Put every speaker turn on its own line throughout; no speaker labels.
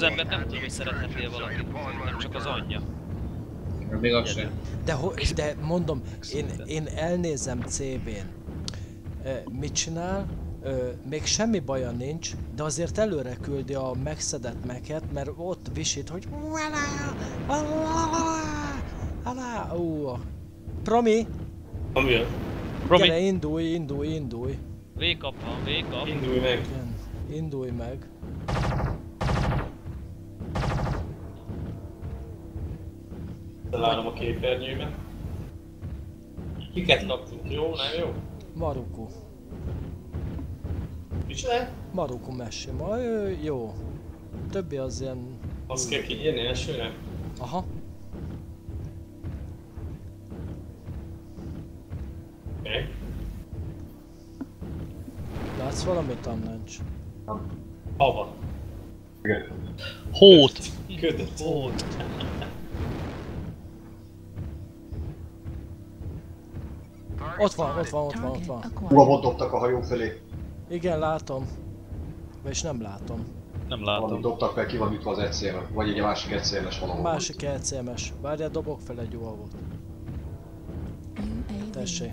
Az ember nem tudom, hogy szerethetnél valakit, nem csak az anyja.
Még az sem.
De, de mondom, én, én elnézem CV-n. Mit csinál? Ö, még semmi baja nincs, de azért előre küldi a megszedett meket, mert ott visít, hogy alá, ú, Promi,
jön?
Robi,
gyere, indulj, indulj, indulj.
wake up van, wake up.
Indulj meg.
Igen, indulj meg.
Találom a képernyőmet. Kiket kaptunk? Jó, nem jó?
Maruku.
Nincs le?
Maruku mese, ma ő, jó. Többi az ilyen...
Azt kell kiírni elsőre?
Aha.
Oké. Okay.
Látsz valamit, Annancs?
Hava.
Hót!
Ködött.
Hót!
Ott van, ott van, ott van, ott van.
Hova dobtak a hajó felé?
Igen, látom. Vagyis nem látom.
Nem
Valamit
látom.
dobtak fel, ki van ütve az egyszélre. Vagy egy másik egyszéles valahol.
Másik LCMS. Várjál, dobok fel egy UAV-ot. Tessék.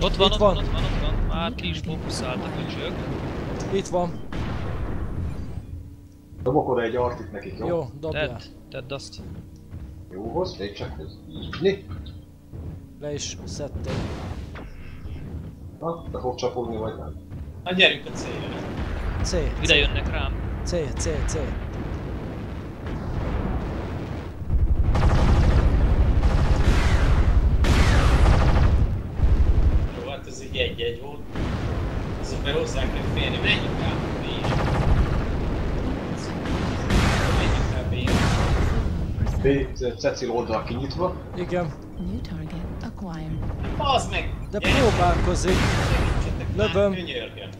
Ott van,
Itt
ott
van.
ott van, ott van. Már ki is fókuszáltak a csők.
Itt van.
Dobok oda egy artit nekik, jó?
Jó, dobjál.
Tedd, tedd azt.
Jóhoz, lépcsekhez. Így.
Le is szedték.
Na, be fog csapódni, vagy nem?
Na gyerünk a célra.
C,
Ide jönnek rám.
C, C, C.
Jó, hát ez így egy-egy volt. Azok be hozzá kell férni. Menjünk rá, B-re. Menjünk rá B-re.
B, Cecil oldal kinyitva.
Igen.
New target acquired.
Bazd meg!
De próbálkozik. Lövöm.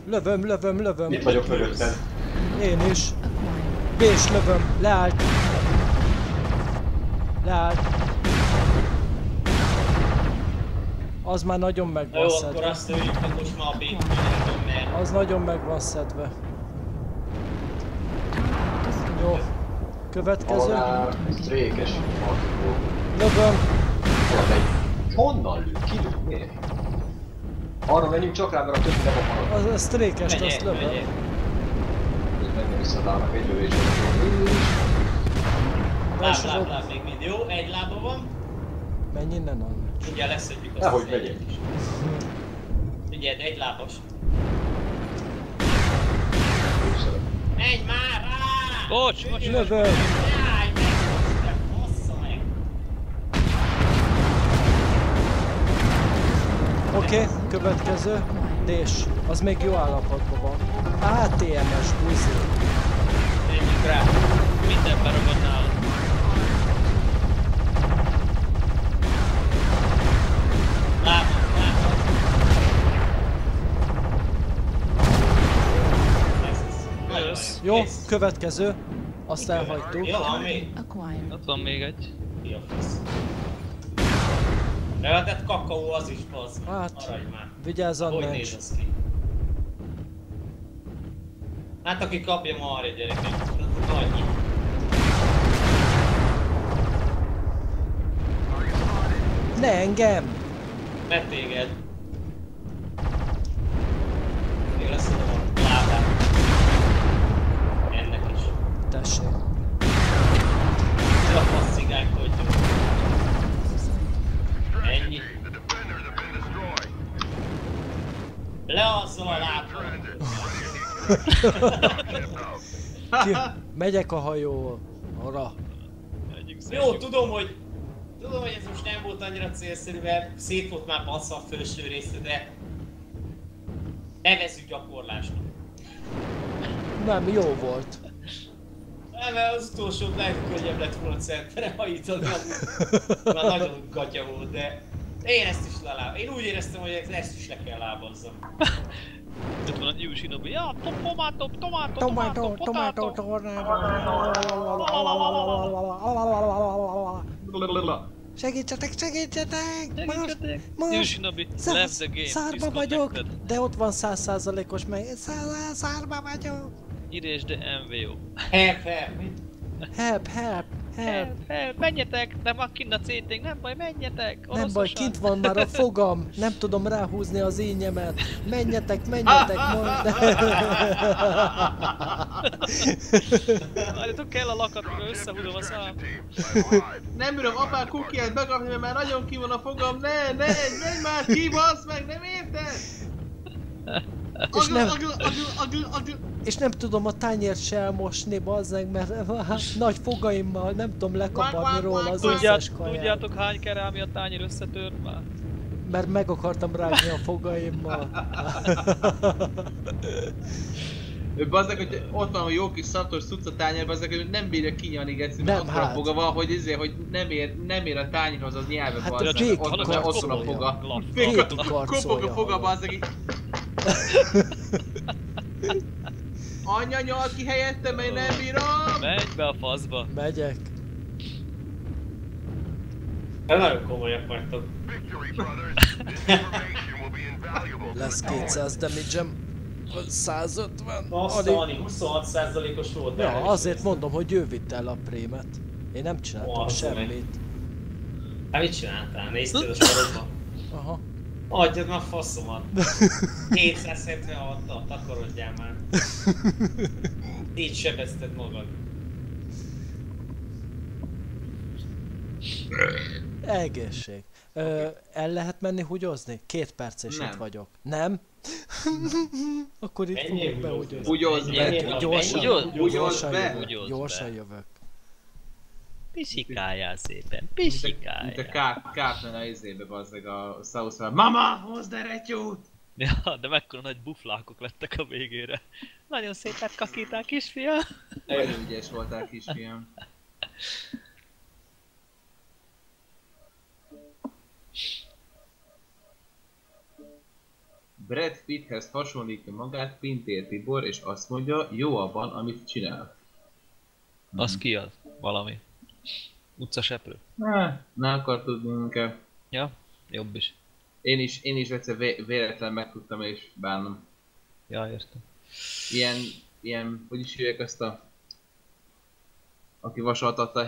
Lövöm, lövöm, lövöm.
Itt vagyok mögötted.
Én is. B is lövöm. Leállt. Leállt. Az már nagyon meg van
jó, akkor
szedve.
azt hogy most már a B-t mert...
Az nagyon meg van szedve. Jó. Következő.
Alá, strékes artikó.
Lövöm.
Honnan lő? Ki lő? Miért? Arra menjünk csak rá, mert a többi nem akar.
Az a strékest azt lövöm.
Ez meg nem visszatállnak egy lövésre.
Láb, láb, láb, még mind jó. Egy lába van.
Menj innen, Anna.
Mindjárt leszedjük azt
Nehogy
az
megyek.
Figyeld, egy lábas. Menj már rá!
Bocs, bocs, bocs.
Lövöm.
Jaj, meg! Bassza meg!
Oké, okay, következő. Dés. Az még jó állapotban van. ATMS buzi.
Menjünk rá!
Minden beragad nálam. Jössz.
Jó, következő. Azt elhagytuk.
Jó.
Ott van még egy.
Fasz? Lehetett kakaó az is, meg.
Hát,
Maradj már.
Vigyázz,
Hogy
Anna.
néz az ki? Hát aki kapja ma arra gyerekek, annyi.
Ne engem!
Ne téged. Még lesz a lábát. Ennek is.
Tessék.
A fasz cigánykodjon. Ennyi. Leazzal a lábról.
Ki, megyek a hajóra.
Menjünk
Jó, tudom, hogy Tudom, hogy ez most nem volt annyira célszerű, mert szét volt már bassza a felső része, de nevezzük gyakorlásnak.
Nem, jó volt.
Mert az utolsó lehet könnyebb lett volna centere hajítani, már nagyon gatya volt, de én ezt is leláb. Én úgy éreztem, hogy ezt is le kell lábazzam.
Ott van a New Shinobi. Ja, to- tomato, tomato,
Tomato,
tomato,
tomato,
potato.
Segítsetek, segítsetek! Most,
Segítsetek. New
most!
Shinobi, left the game.
Szárba vagyok, de ott van százszázalékos meg... Szá- Szárba vagyok!
Írés de MVO.
Help, help, mit?
Help, help, help.
Help, help, menjetek! Nem, a kinn a CT-nk, nem baj, menjetek!
Nem baj,
oroszosan.
kint van már a fogam, nem tudom ráhúzni az ínyemet. Menjetek, menjetek, majd.
Várjatok, kell a lakat, mivel összehúzom a szám.
Nem bírom apám kukiát bekapni, mert már nagyon ki van a fogam, ne, ne, menj már ki, meg, nem érted?
És nem-. És nem tudom a tányért se elmosni, bazzeg, mert hát, nagy fogaimmal nem tudom lekaparni róla az
Tudját,
összes kaját.
tudjátok hány kerámi a tányér összetört már?
Mert meg akartam rágni a fogaimmal.
Ő bazdek, hogy ott van a jó kis szaptos cucc a tányérban, bazdek, hogy nem bírja kinyalni geci, mert
Nem,
van
hát.
foga van, hogy izé, hogy nem ér, nem ér a tányérhoz az nyelve,
Hát
bazdek, ott,
karcolja.
ott van a foga. Kopog a foga, bazdek, így. Anya nyal ki helyette, mert nem bírom!
Menj be a faszba!
Megyek.
Hát nagyon komolyak vagytok.
Lesz 200 damage-em. 150.
Azt
Alig-
Ani, 26%-os volt.
Ja, azért mondom, hogy ő vitte el a prémet. Én nem csináltam semmit.
Hát mit csináltál? Néztél a sorokba? Adjad már faszomat. 776-tal takarodjál már. Így sebezted magad.
Egészség. Ö, el lehet menni húgyozni? Két perc és
Nem.
itt vagyok. Nem? Akkor itt
Menjél
fogok
húgyozni.
behúgyozni.
Húgyozz
Menjél,
be!
Gyorsan,
Húgyoz-
húgyoz
gyorsan
be.
jövök. Gyorsan jövök.
Pisikáljál szépen,
Mint a
pisikáljál.
Káp- Cartman a izébe bazdeg a south Mama, hozd eretyót!
Ja, de mekkora nagy buflákok lettek a végére. Nagyon szépet kakítál, kisfiam.
Nagyon ügyes voltál kisfiam. Brad Pitthez hasonlítja magát Pintér Tibor, és azt mondja, jó abban, amit csinál.
Az ki az? Valami. Utcaseprő.
Ne, ne akar tudni inkább.
Ja, jobb is.
Én is, én is egyszer vé- véletlen megtudtam és bánom.
Ja, értem.
Ilyen, ilyen, hogy is hívják azt a... Aki vasaltatta a